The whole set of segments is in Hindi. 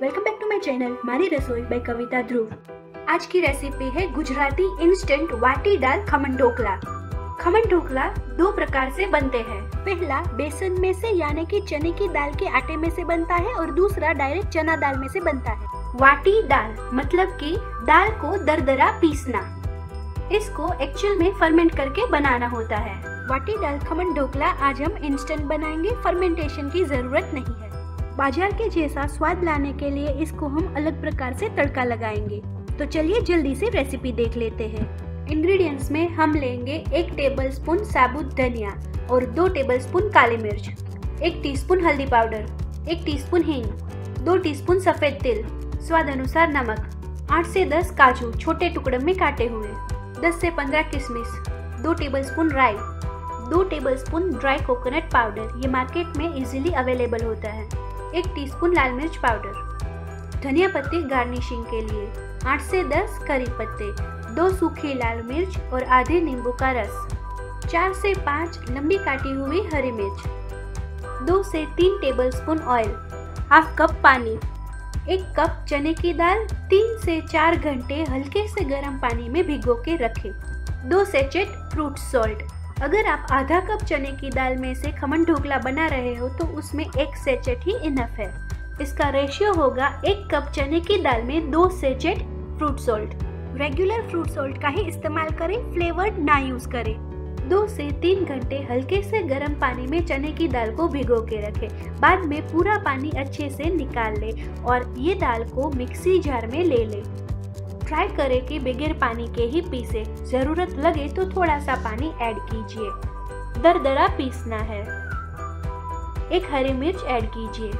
Welcome back to my channel Mari Rasoi by कविता ध्रुव आज की रेसिपी है गुजराती इंस्टेंट वाटी दाल खमन ढोकला। खमन ढोकला दो प्रकार से बनते हैं। पहला, बेसन में से, यानी कि चने की दाल के आटे में से बनता है और दूसरा, डायरेक्ट चना दाल में से बनता है। वाटी दाल मतलब कि दाल को दरदरा पीसना। इसको एक्चुअल में फर्मेंट करके बनाना होता है। वाटी दाल खमन ढोकला आज हम इंस्टेंट बनाएँगे फर्मेंटेशन की ज़रूरत नहीं है। बाज़ार के जैसा स्वाद लाने के लिए इसको हम अलग प्रकार से तड़का लगाएँगे। तो चलिए जल्दी से रेसिपी देख लेते हैं। इंग्रेडिएंट्स में हम लेंगे एक टेबल स्पून साबुत धनिया और दो टेबल स्पून काली मिर्च, एक टीस्पून हल्दी पाउडर, एक टीस्पून हींग, दो टीस्पून सफ़ेद तिल, स्वाद अनुसार नमक, आठ से दस काजू छोटे टुकड़े में काटे हुए, दस से पंद्रह किशमिश, दो टेबल स्पून राई दो tablespoon dry coconut powder ये मार्केट में इजीली अवेलेबल होता है। एक टीस्पून लाल मिर्च पाउडर धनिया पत्ते गार्निशिंग के लिए आठ से दस करी पत्ते, दो सूखी लाल मिर्च और आधे नींबू का रस, चार से पाँच लंबी काटी हुई हरी मिर्च, दो से तीन टेबलस्पून ऑयल हाफ़ कप पानी, एक कप चने की दाल, तीन से चार घंटे हल्के से गर्म पानी में भिगो के रखें, दो सेचेट फ्रूट सॉल्ट अगर आप आधा कप चने की दाल में से खमन ढोकला बना रहे हो तो उसमें एक सेचेट ही इनफ है। इसका रेशियो होगा एक कप चने की दाल में दो sachet fruit salt regular fruit salt का ही इस्तेमाल करें फ्लेवर्ड ना यूज़ करें। दो से तीन घंटे हल्के से गर्म पानी में चने की दाल को भिगो के रखें। बाद में पूरा पानी अच्छे से निकाल लें और ये दाल को मिक्सी जार में ले लें। ट्राई करें कि बगैर पानी के ही पीसे। ज़रूरत लगे तो थोड़ा सा पानी ऐड कीजिए। दरदरा पीसना है। एक हरी मिर्च ऐड कीजिए।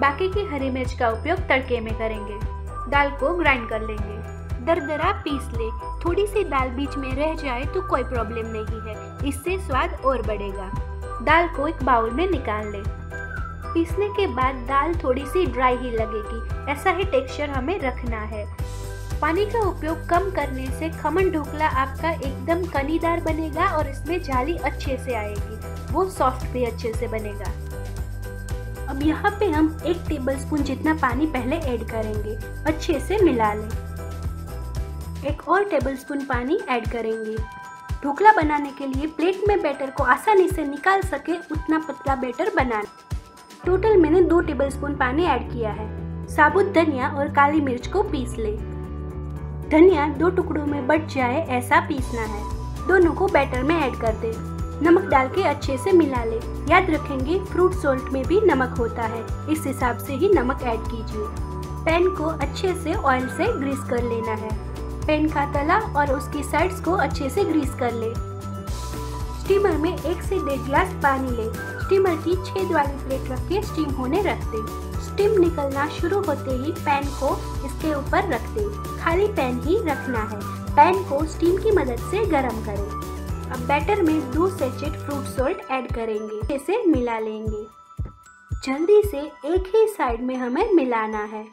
बाकी की हरी मिर्च का उपयोग तड़के में करेंगे। दाल को ग्राइंड कर लेंगे। दरदरा पीस ले। थोड़ी सी दाल बीच में रह जाए तो कोई प्रॉब्लम नहीं है। इससे स्वाद और बढ़ेगा। दाल को एक बाउल में निकाल ले। पीसने के बाद दाल थोड़ी सी ड्राई ही लगेगी। ऐसा ही टेक्सचर हमें रखना है। पानी का उपयोग कम करने से खमन ढोकला आपका एकदम कनीदार बनेगा और इसमें जाली अच्छे से आएगी। वो सॉफ्ट भी अच्छे से बनेगा। अब यहाँ पे हम एक टेबलस्पून जितना पानी पहले ऐड करेंगे, अच्छे से मिला लें। एक और टेबलस्पून पानी ऐड करेंगे। ढोकला बनाने के लिए प्लेट में बैटर को आसानी से निकाल सके उतना पतला बैटर बनाना टोटल मैंने दो टेबलस्पून पानी ऐड किया है। साबुत धनिया और काली मिर्च को पीस लें। धनिया दो टुकड़ों में बट जाए, ऐसा पीसना है। दोनों को बैटर में ऐड कर दे। नमक डाल के अच्छे से मिला ले। याद रखेंगे फ्रूट सोल्ट में भी नमक होता है। इस हिसाब से ही नमक ऐड कीजिए। पैन को अच्छे से ऑयल से ग्रीस कर लेना है। पैन का तला और उसकी साइड्स को अच्छे से ग्रीस कर ले। स्टीमर में एक से डेढ़ ग्लास पानी ले। स्टीमर की छेद वाली प्लेट रख के स्टीम होने रख दे। स्टीम निकलना शुरू होते ही पैन को इसके ऊपर रख दे खाली पैन ही रखना है। पैन को स्टीम की मदद से गर्म करें। अब बैटर में दो सेचेट फ्रूट सॉल्ट ऐड करेंगे। इसे मिला लेंगे। जल्दी से एक ही साइड में हमें मिलाना है।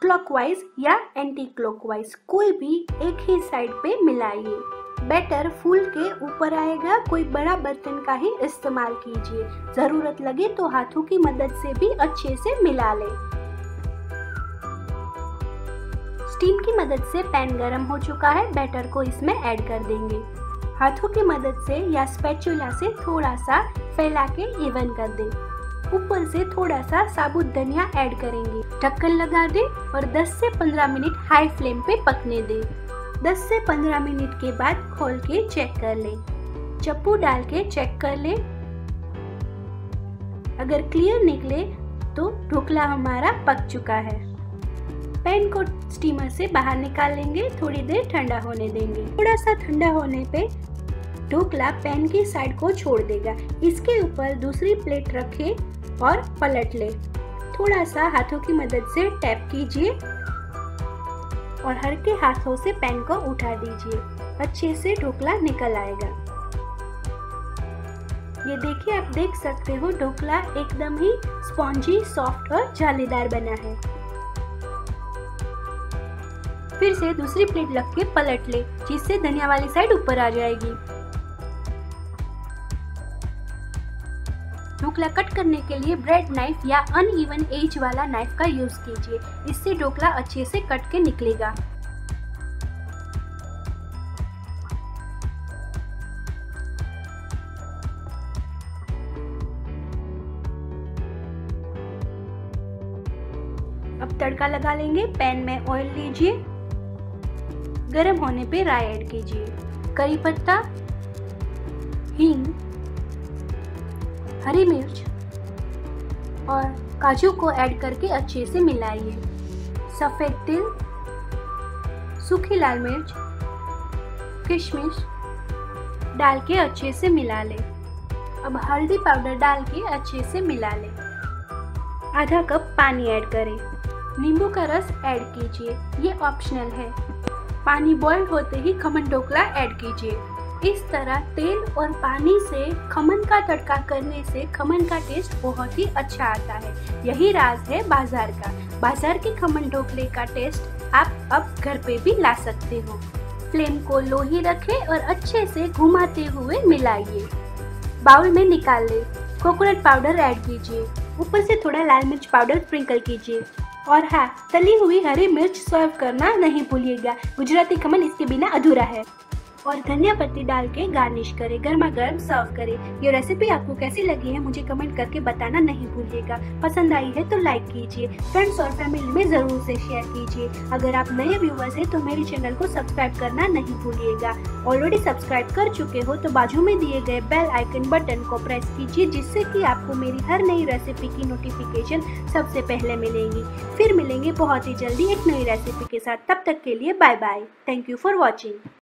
क्लॉकवाइज या एंटी क्लॉकवाइज कोई भी एक ही साइड पे मिलाइए। बैटर फूल के ऊपर आएगा, कोई बड़ा बर्तन का ही इस्तेमाल कीजिए। ज़रूरत लगे तो हाथों की मदद से भी अच्छे से मिला लें। स्टीम की मदद से पैन गरम हो चुका है बैटर को इसमें ऐड कर देंगे। हाथों की मदद से या स्पैचुला से थोड़ा सा फैला के इवन कर दे। ऊपर से थोड़ा सा साबुत धनिया ऐड करेंगे। ढक्कन लगा दे और 10 से 15 मिनट हाई फ्लेम पे पकने दे। 10 से 15 मिनट के बाद खोल के चेक कर ले। चप्पू डाल के चेक कर ले। अगर क्लियर निकले तो ढोकला हमारा पक चुका है। पैन को स्टीमर से बाहर निकाल लेंगे, थोड़ी देर ठंडा होने देंगे। थोड़ा सा ठंडा होने पे ढोकला पैन की साइड को छोड़ देगा। इसके ऊपर दूसरी प्लेट रखे और पलट ले। थोड़ा सा हाथों की मदद से टैप कीजिए। और हल्के हाथों से पैन को उठा दीजिए। अच्छे से ढोकला निकल आएगा। ये देखिए, आप देख सकते हो, ढोकला एकदम ही स्पॉन्जी, सॉफ्ट और जालीदार बना है। फिर से दूसरी प्लेट लग के पलट ले, जिससे धनिया वाली साइड ऊपर आ जाएगी। ढोकला कट करने के लिए ब्रेड नाइफ या अनइवन एज वाला नाइफ का यूज़ कीजिए। इससे ढोकला अच्छे से कट के निकलेगा। अब तड़का लगा लेंगे। पैन में ऑयल लीजिए। गरम होने पे राई ऐड कीजिए। करी पत्ता, हींग हरी मिर्च और काजू को ऐड करके अच्छे से मिलाइए। सफ़ेद तिल, सूखी लाल मिर्च, किशमिश डाल के अच्छे से मिला लें। अब हल्दी पाउडर डाल के अच्छे से मिला लें। आधा कप पानी ऐड करें। नींबू का रस ऐड कीजिए, ये ऑप्शनल है। पानी बॉइल होते ही खमन ढोकला ऐड कीजिए। इस तरह तेल और पानी से खमन का तड़का करने से खमन का टेस्ट बहुत ही अच्छा आता है। यही राज है बाज़ार का। बाज़ार के खमन ढोकले का टेस्ट आप अब घर पे भी ला सकते हो। फ्लेम को लो ही रखें और अच्छे से घुमाते हुए मिलाइए। बाउल में निकाल ले। कोकोनट पाउडर ऐड कीजिए। ऊपर से थोड़ा लाल मिर्च पाउडर स्प्रिंकल कीजिए। और हाँ तली हुई हरी मिर्च सर्व करना नहीं भूलिएगा। गुजराती खमन इसके बिना अधूरा है। और धनिया पत्ती डाल के गार्निश करें गर्मा गर्म सर्व करें। ये रेसिपी आपको कैसी लगी है, मुझे कमेंट करके बताना नहीं भूलिएगा। पसंद आई है तो लाइक कीजिए फ्रेंड्स और फैमिली में ज़रूर से शेयर कीजिए। अगर आप नए व्यूवर्स हैं तो मेरे चैनल को सब्सक्राइब करना नहीं भूलिएगा। ऑलरेडी सब्सक्राइब कर चुके हो तो बाजू में दिए गए बेल आइकन बटन को प्रेस कीजिए, जिससे कि आपको मेरी हर नई रेसिपी की नोटिफिकेशन सबसे पहले मिलेंगी। फिर मिलेंगे बहुत ही जल्दी एक नई रेसिपी के साथ। तब तक के लिए bye bye thank you for watching